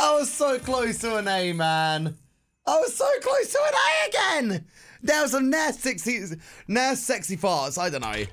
I was so close to an A, man. I was so close to an A again. There was some nice sexy, nice sexy farts. I don't know.